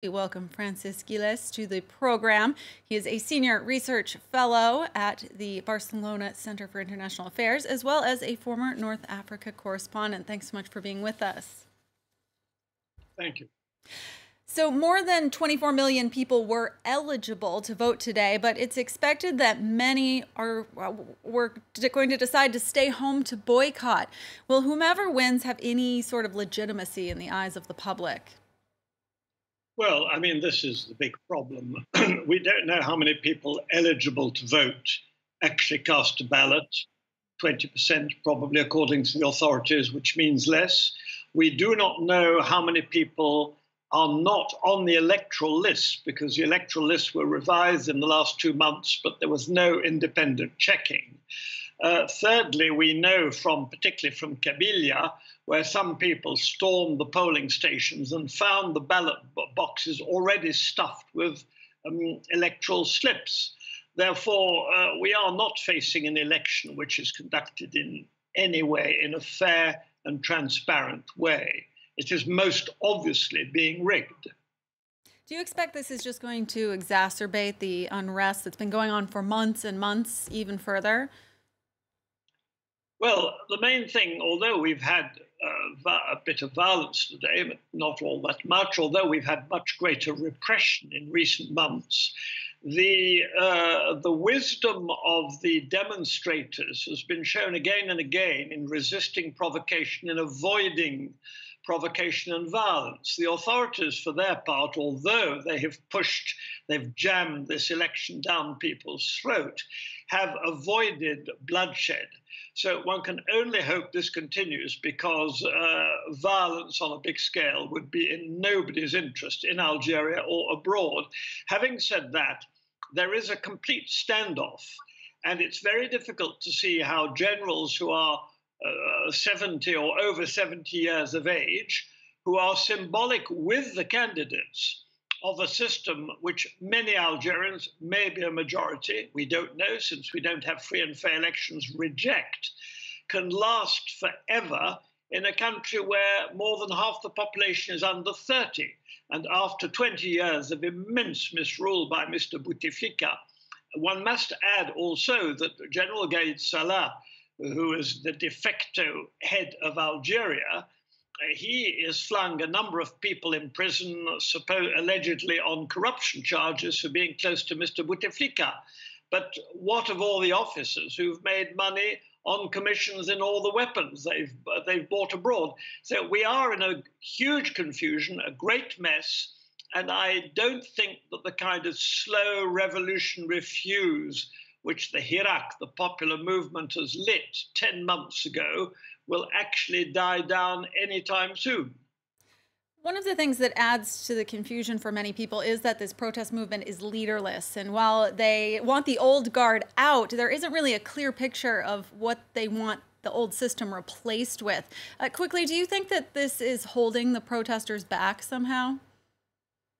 We welcome Francis Ghilès to the program. He is a senior research fellow at the Barcelona Center for International Affairs, as well as a former North Africa correspondent. Thanks so much for being with us. Thank you. So, more than 24 million people were eligible to vote today, but it's expected that many are uh, were going to decide to stay home to boycott. Will whomever wins have any sort of legitimacy in the eyes of the public? Well, I mean, this is the big problem. we don't know how many people eligible to vote actually cast a ballot. 20% probably, according to the authorities, which means less. We do not know how many people are not on the electoral list because the electoral lists were revised in the last two months, but there was no independent checking. Uh, thirdly, we know from, particularly from Kabylia, where some people stormed the polling stations and found the ballot boxes already stuffed with um, electoral slips. Therefore, uh, we are not facing an election which is conducted in any way in a fair and transparent way. It is most obviously being rigged. Do you expect this is just going to exacerbate the unrest that's been going on for months and months even further? Well, the main thing, although we've had a bit of violence today, but not all that much, although we've had much greater repression in recent months, the, uh, the wisdom of the demonstrators has been shown again and again in resisting provocation and avoiding provocation and violence. The authorities, for their part, although they have pushed, they've jammed this election down people's throat, have avoided bloodshed. So one can only hope this continues because uh, violence on a big scale would be in nobody's interest in Algeria or abroad. Having said that, there is a complete standoff, and it's very difficult to see how generals who are uh, 70 or over 70 years of age, who are symbolic with the candidates, of a system which many Algerians, maybe a majority, we don't know since we don't have free and fair elections, reject, can last forever in a country where more than half the population is under 30. And after 20 years of immense misrule by Mr. Bouteflika, one must add also that General Gaid Salah, who is the de facto head of Algeria, he has flung a number of people in prison, allegedly on corruption charges for being close to Mr. Bouteflika. But what of all the officers who've made money on commissions in all the weapons they've they've bought abroad? So we are in a huge confusion, a great mess, and I don't think that the kind of slow revolutionary fuse which the Hirak, the popular movement, has lit 10 months ago, will actually die down anytime soon. One of the things that adds to the confusion for many people is that this protest movement is leaderless. And while they want the old guard out, there isn't really a clear picture of what they want the old system replaced with. Uh, quickly, do you think that this is holding the protesters back somehow?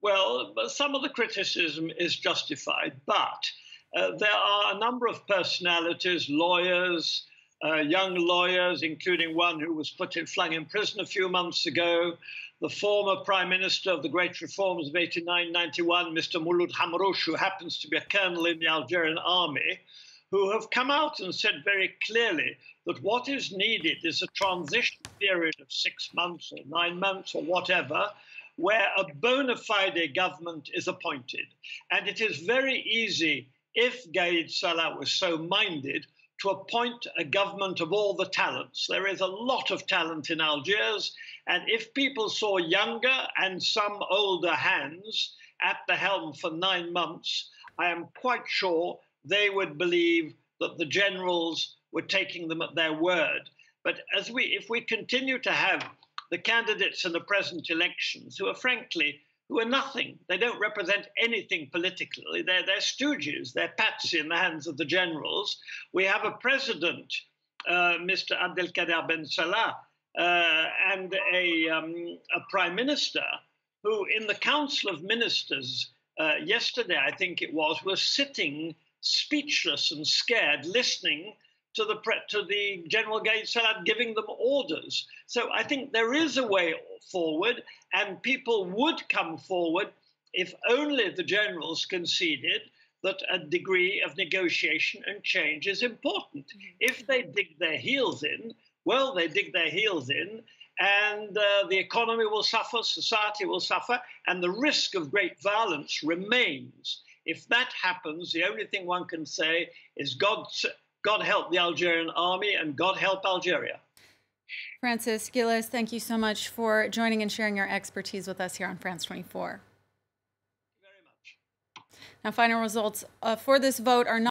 Well, some of the criticism is justified, but uh, there are a number of personalities, lawyers, uh, young lawyers, including one who was put in, flung in prison a few months ago, the former prime minister of the great reforms of 89-91, Mr. Mouloud Hamrouche, who happens to be a colonel in the Algerian army, who have come out and said very clearly that what is needed is a transition period of six months or nine months or whatever, where a bona fide government is appointed. And it is very easy, if Gaid Salah was so minded, to appoint a government of all the talents. There is a lot of talent in Algiers, and if people saw younger and some older hands at the helm for nine months, I am quite sure they would believe that the generals were taking them at their word. But as we, if we continue to have the candidates in the present elections who are frankly who are nothing. They don't represent anything politically. They're, they're stooges. They're patsy in the hands of the generals. We have a president, uh, Mr. Abdelkader Ben Salah, uh, and a, um, a, prime minister who, in the Council of Ministers uh, yesterday, I think it was, were sitting speechless and scared, listening to the to the General Gaid Salah giving them orders. So I think there is a way forward, and people would come forward if only the generals conceded that a degree of negotiation and change is important. Mm-hmm. If they dig their heels in, well, they dig their heels in, and uh, the economy will suffer, society will suffer, and the risk of great violence remains. If that happens, the only thing one can say is God, God help the Algerian army and God help Algeria. Francis Ghilès, thank you so much for joining and sharing your expertise with us here on France 24. Very much. Now, final results uh, for this vote are not.